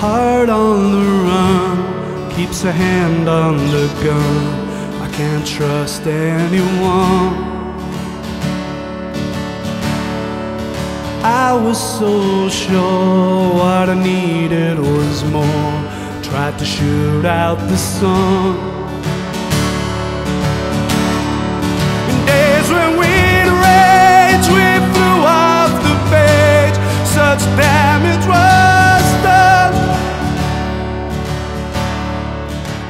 heart on the run, keeps a hand on the gun. I can't trust anyone. I was so sure what I needed was more. Tried to shoot out the sun.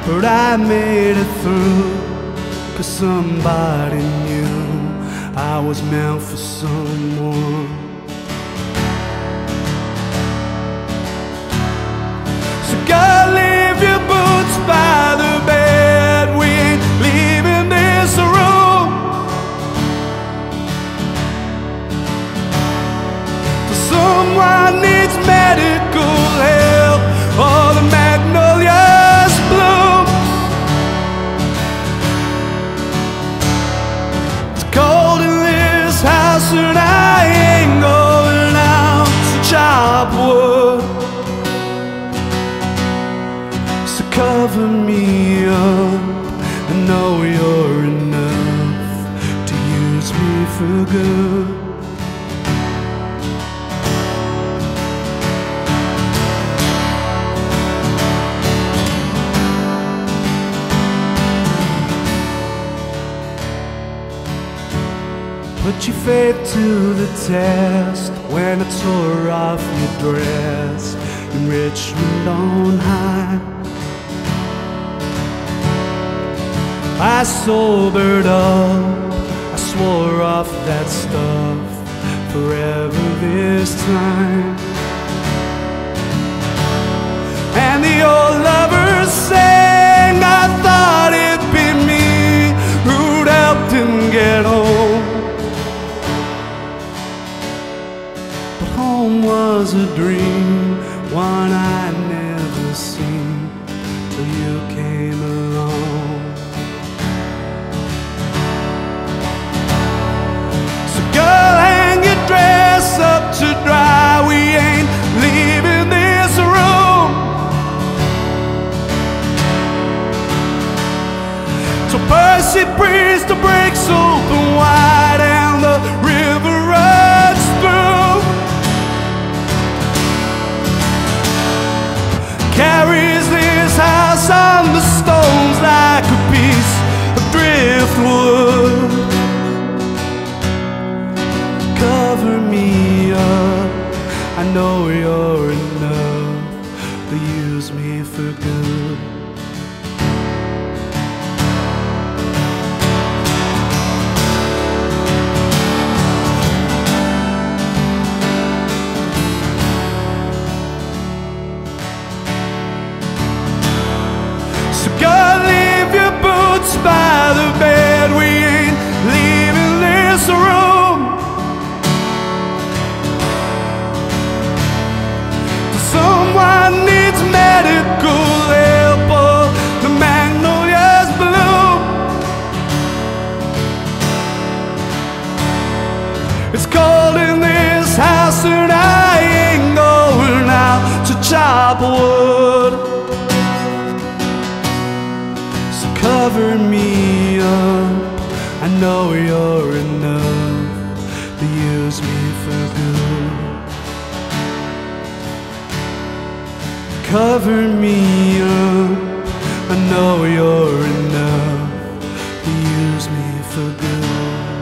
But I made it through, cause somebody knew I was meant for someone. Cover me up. I know you're enough to use me for good. Put your faith to the test when I tore off your dress in Richmond on high. I sobered up, I swore off that stuff forever this time. And the old lovers sang, I thought it'd be me who'd helped him get home. But home was a dream, one I driftwood. Cover me up. I know you're enough to use me for good. It's cold in this house and I ain't going out to chop wood. So cover me up. I know you're enough to use me for good. Cover me up. I know you're enough to use me for good.